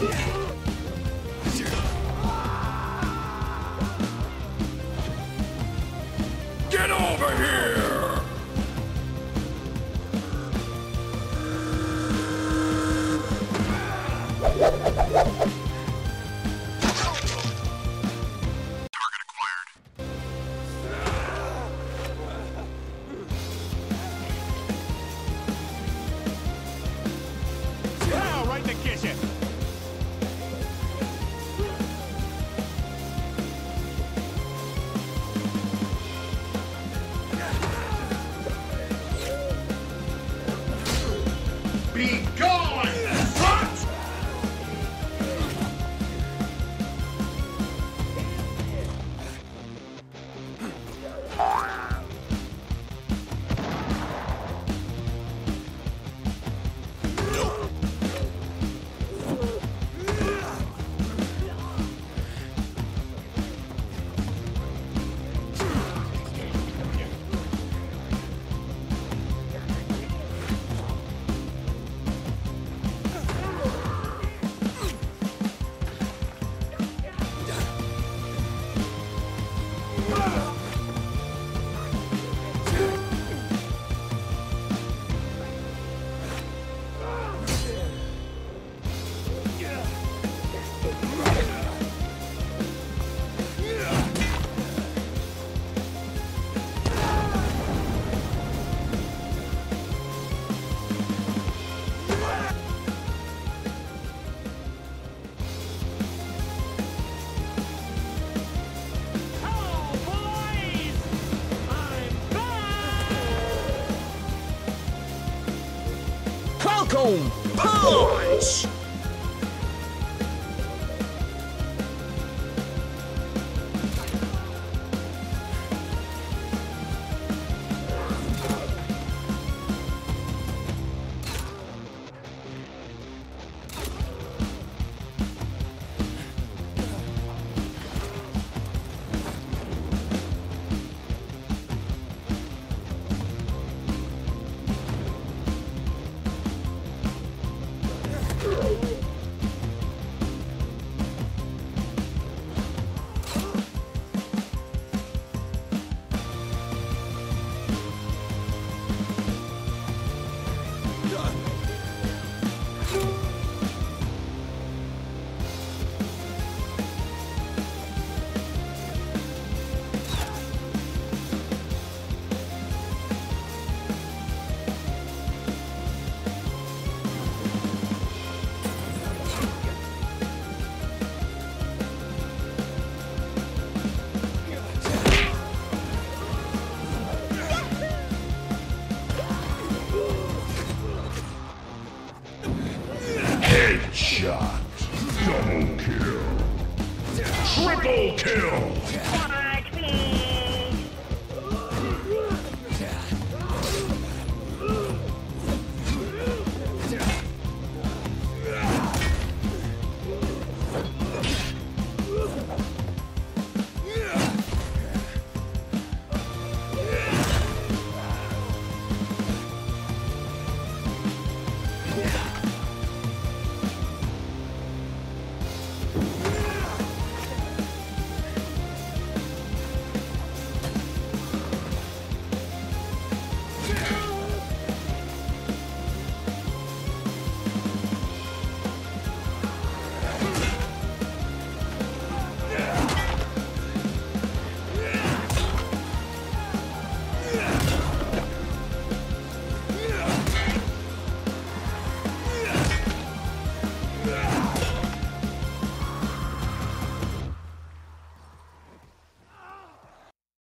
Yeah. Falcon Punch! Headshot. Double kill. Triple kill. Fight me. Yeah.